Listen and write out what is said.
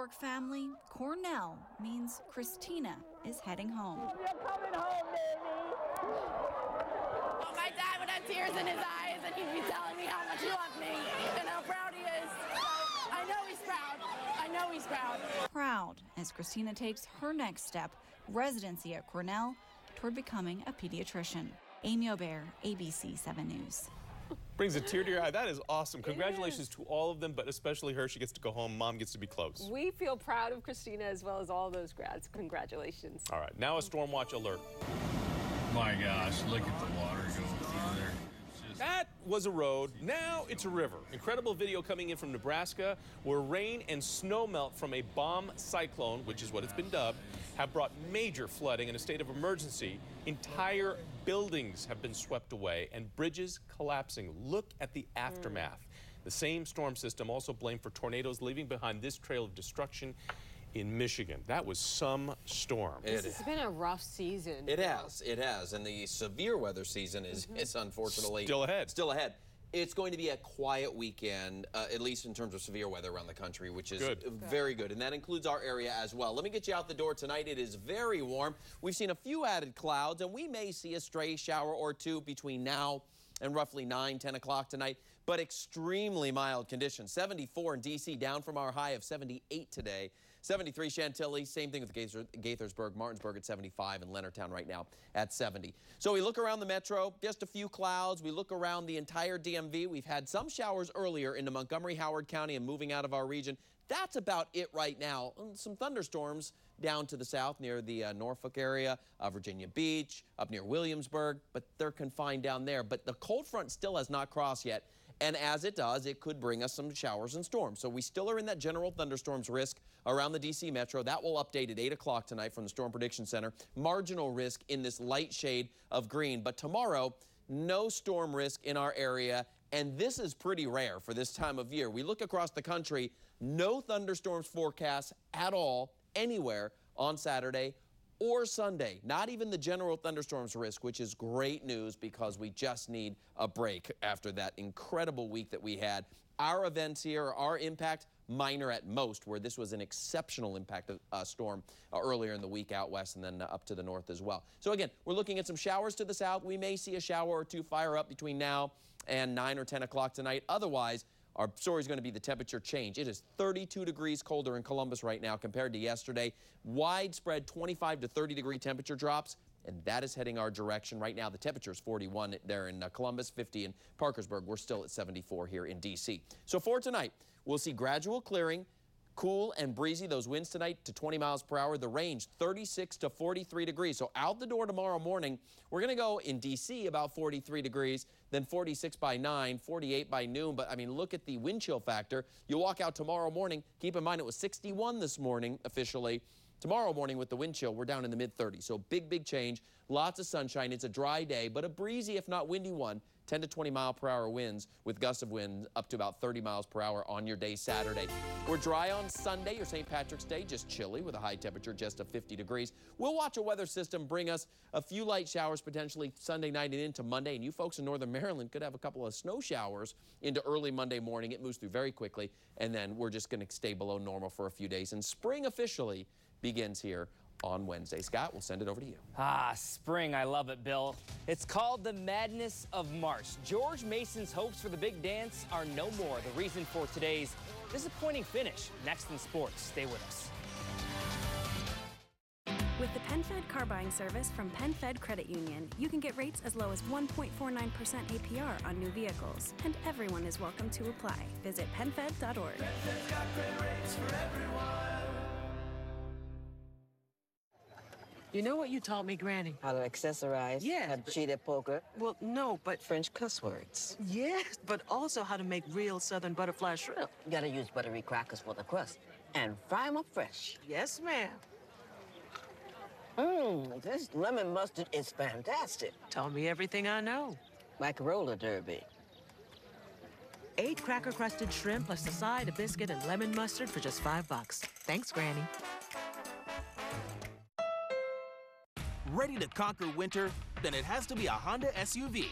York family, Cornell means Christina is heading home. You're coming home, baby. Oh, my dad would have tears in his eyes and he'd be telling me how much he loved me and how proud he is. I know he's proud. I know he's proud. Proud as Christina takes her next step, residency at Cornell, toward becoming a pediatrician. Amy Aubert, ABC 7 News. Brings a tear to your eye. That is awesome. Congratulations to all of them, but especially her. She gets to go home. Mom gets to be close. We feel proud of Christina as well as all those grads. Congratulations. All right, now a storm watch alert. My gosh, look at the water going through there. Just- That was a road. Now it's a river. Incredible video coming in from Nebraska where rain and snow melt from a bomb cyclone, which is what it's been dubbed, have brought major flooding and a state of emergency. Entire buildings have been swept away and bridges collapsing. Look at the aftermath. The same storm system also blamed for tornadoes leaving behind this trail of destruction in Michigan. That was some storm. It, It's been a rough season. it has, it has, and the severe weather season is, is unfortunately Still ahead. Still ahead. It's going to be a quiet weekend, uh, at least in terms of severe weather around the country, which is Good. very good, and that includes our area as well. Let me get you out the door tonight. It is very warm. We've seen a few added clouds, and we may see a stray shower or two between now and roughly 9, 10 o'clock tonight, but extremely mild conditions. 74 in D.C., down from our high of 78 today. 73 Chantilly, same thing with Gaither- Gaithersburg, Martinsburg at 75, and Leonardtown right now at 70. So we look around the metro, just a few clouds. We look around the entire DMV. We've had some showers earlier into Montgomery, Howard County, and moving out of our region. That's about it right now. Some thunderstorms down to the south near the uh, Norfolk area, uh, Virginia Beach, up near Williamsburg, but they're confined down there. But the cold front still has not crossed yet. And as it does, it could bring us some showers and storms. So we still are in that general thunderstorms risk around the DC metro. That will update at 8 o'clock tonight from the Storm Prediction Center. Marginal risk in this light shade of green. But tomorrow, no storm risk in our area. And this is pretty rare for this time of year. We look across the country, no thunderstorms forecast at all anywhere on Saturday or Sunday. Not even the general thunderstorms risk, which is great news because we just need a break after that incredible week that we had. Our events here, our impact, minor at most, where this was an exceptional impact uh, storm uh, earlier in the week out west and then uh, up to the north as well. So again, we're looking at some showers to the south. We may see a shower or two fire up between now and 9 or 10 o'clock tonight. Otherwise, our story is going to be the temperature change. It is 32 degrees colder in Columbus right now compared to yesterday. Widespread 25 to 30 degree temperature drops, and that is heading our direction. Right now, the temperature is 41 there in uh, Columbus, 50 in Parkersburg. We're still at 74 here in D.C. So for tonight, we'll see gradual clearing. Cool and breezy, those winds tonight to 20 miles per hour. The range 36 to 43 degrees. So out the door tomorrow morning, we're going to go in DC about 43 degrees, then 46 by 9, 48 by noon. But I mean, look at the wind chill factor. You walk out tomorrow morning, keep in mind it was 61 this morning officially. Tomorrow morning with the wind chill, we're down in the mid 30s. So big, big change. Lots of sunshine. It's a dry day, but a breezy, if not windy one. 10 to 20 mile per hour winds with gusts of wind up to about 30 miles per hour on your day Saturday. We're dry on Sunday, your St. Patrick's Day, just chilly with a high temperature just of 50 degrees. We'll watch a weather system bring us a few light showers potentially Sunday night and into Monday. And you folks in northern Maryland could have a couple of snow showers into early Monday morning. It moves through very quickly. And then we're just going to stay below normal for a few days. And spring officially begins here on Wednesday. Scott, we'll send it over to you. Ah, spring. I love it, Bill. It's called the Madness of March. George Mason's hopes for the big dance are no more. The reason for today's disappointing finish. Next in sports. Stay with us. With the PenFed car buying service from PenFed Credit Union, you can get rates as low as 1.49% APR on new vehicles, and everyone is welcome to apply. Visit PenFed.org. You know what you taught me, Granny? How to accessorize. Yeah. How to cheat at poker. Well, no, but French cuss words. yes, but also how to make real Southern butterfly shrimp. You gotta use buttery crackers for the crust. And fry them up fresh. Yes, ma'am. Mmm, this lemon mustard is fantastic. Taught me everything I know. Like roller derby. Eight cracker crusted shrimp plus a side, a biscuit, and lemon mustard for just five bucks. Thanks, Granny. Ready to conquer winter? Then it has to be a Honda SUV.